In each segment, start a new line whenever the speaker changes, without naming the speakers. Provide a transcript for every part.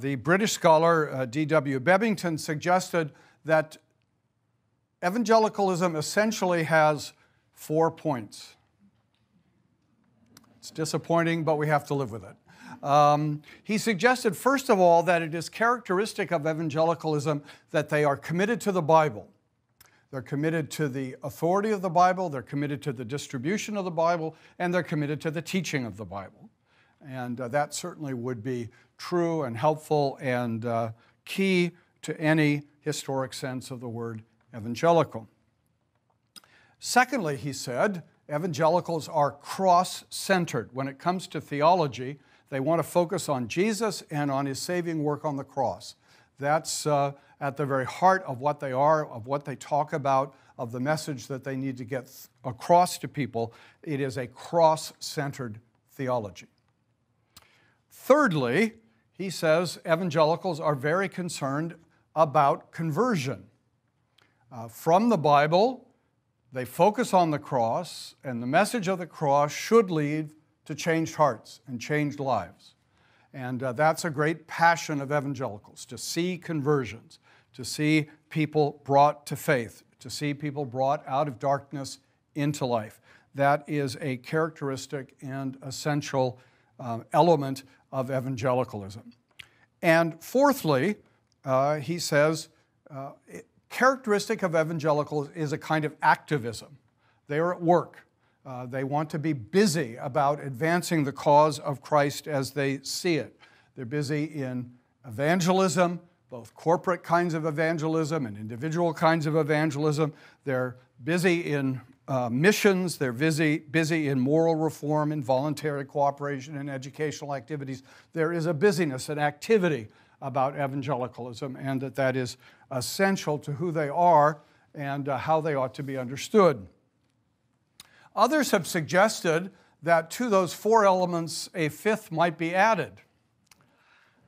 The British scholar uh, D.W. Bebbington suggested that evangelicalism essentially has four points. It's disappointing, but we have to live with it. Um, he suggested, first of all, that it is characteristic of evangelicalism that they are committed to the Bible. They're committed to the authority of the Bible, they're committed to the distribution of the Bible, and they're committed to the teaching of the Bible. And uh, that certainly would be true and helpful and uh, key to any historic sense of the word evangelical. Secondly, he said, evangelicals are cross centered. When it comes to theology, they want to focus on Jesus and on his saving work on the cross. That's uh, at the very heart of what they are, of what they talk about, of the message that they need to get across to people. It is a cross centered theology. Thirdly, he says evangelicals are very concerned about conversion. Uh, from the Bible, they focus on the cross, and the message of the cross should lead to changed hearts and changed lives. And uh, that's a great passion of evangelicals to see conversions, to see people brought to faith, to see people brought out of darkness into life. That is a characteristic and essential um, element of evangelicalism. And fourthly, uh, he says, uh, characteristic of evangelicals is a kind of activism. They are at work. Uh, they want to be busy about advancing the cause of Christ as they see it. They're busy in evangelism, both corporate kinds of evangelism and individual kinds of evangelism. They're busy in uh, missions, they're busy, busy in moral reform and voluntary cooperation and educational activities. There is a busyness, an activity about evangelicalism, and that that is essential to who they are and uh, how they ought to be understood. Others have suggested that to those four elements, a fifth might be added.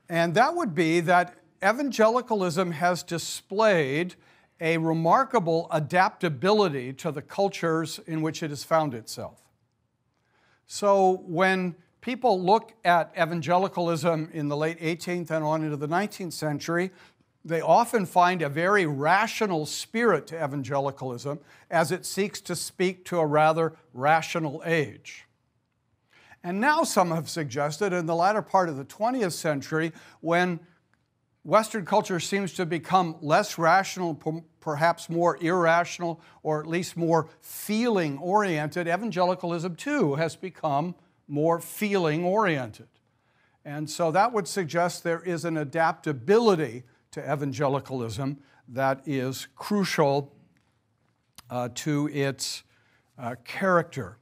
And that would be that evangelicalism has displayed a remarkable adaptability to the cultures in which it has found itself. So when people look at evangelicalism in the late 18th and on into the 19th century, they often find a very rational spirit to evangelicalism as it seeks to speak to a rather rational age. And now some have suggested in the latter part of the 20th century, when Western culture seems to become less rational, perhaps more irrational, or at least more feeling oriented. Evangelicalism, too, has become more feeling oriented. And so that would suggest there is an adaptability to evangelicalism that is crucial uh, to its uh, character.